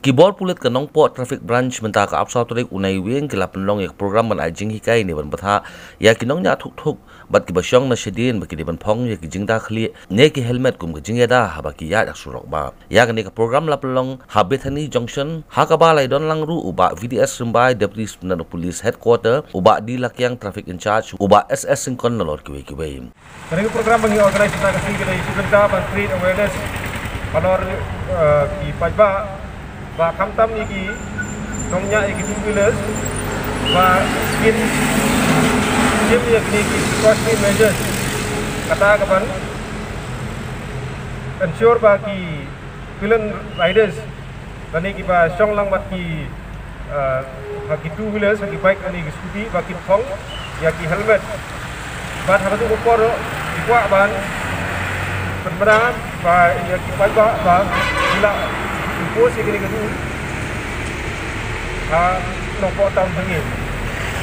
Kibor pulit ke nong po traffic branch menta ka apsa turik unai wing kila penlong yak program man ajing hikai ni ban batha ya kinong nya thuk thuk bat ki basyong na shedin ba ki ban phong ya ki jingda khli. Ne ki helmet kum ki jingya da ha ba ki ya dak surok ba. Ya ka ni ka program la penlong habethani junction ha ka ba lai don lang ru uba vds rumbai deputy spinner police headquarter uba di lakyang traffic in charge uba ss singkon na lor ki we ki we Kani program bagi organize kita kasi kita isu kerja ban street awareness. Panor uh, ki pajba và khám tâm ý ký trong nhà ý ký two wheelers và skin chiếm việc ý ký precautionary measures. Kata kapan ensure ba ki villain riders bani ki ba song ki ba ki two wheelers ki bike ani ki scooty ba ki thong ya ki helmet. Thara tu upor ki kwa ban penmerangan ba ya ki bike ba ba gila impose yang kena kedua ha nopo tahun pengin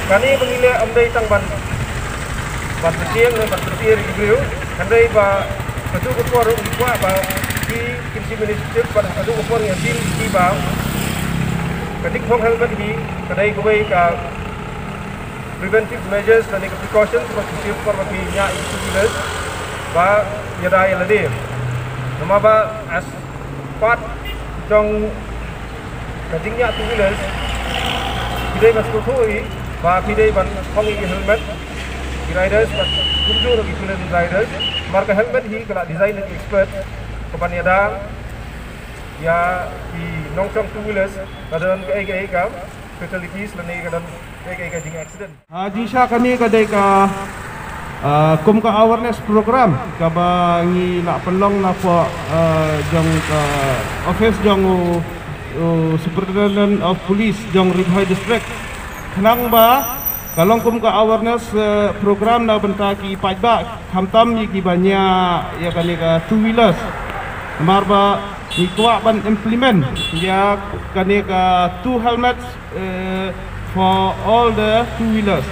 kani pengile amdai tang ban. Ban bersiang dan ban bersir ibriu kandai ba kadu kupor ukwa ba di kimsi minister pada kadu kupor yang din di ba. Ketik hong helmet hi kadai kubai ka preventive measures dan precautions seperti sifar bagi nya itu bilas ba yadai lade nama ba as part trong cái chính nhận two wheelers khi đây mà số thôi và khi đây vẫn không bị helmet. Thì riders và cũng chưa được equivalent riders marka helmet hi kalau design expert kepada ada ya di nongkrong two wheelers kadang ke ke ke fatalities dan ke kadang ke ke jing accident. Haji Syah kami kadai ka uh, kum ka awareness program. Ka ba ngi nak pelong na po uh, jong office jong superintendent of police jong Ribhai district. Kenang ba? Kalong kum ka awareness uh, program na benta ki pajba khamtam yi ki banya ya kani ka two wheelers. Marba ni kwa ban implement. Ya kani ka two helmets uh, for all the two wheelers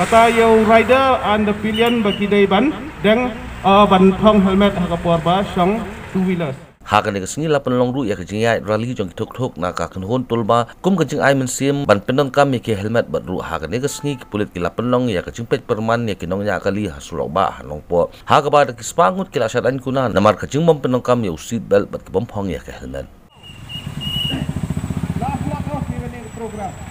kata yo rider and the pillion bagi dai ban deng uh, ban thong helmet ha kapor ba song two wheelers. Ha ka ne ka singi la penlong ru ya ka jing ya rally jong thuk thuk na ka kan hon tul ba. Kum ka jing ai men sim ban penon kam ke helmet bat ru. Ha ka ne ka singi ki pulit ki la penlong ya ka jing pet perman ya ki nong ya ka li ha surok ba ha nong po ha ka ba da ki spangut ki la shadan kuna na mar ka jing bom penong kam ya seat belt bat ki bom hong ya ka helmet. Last last of program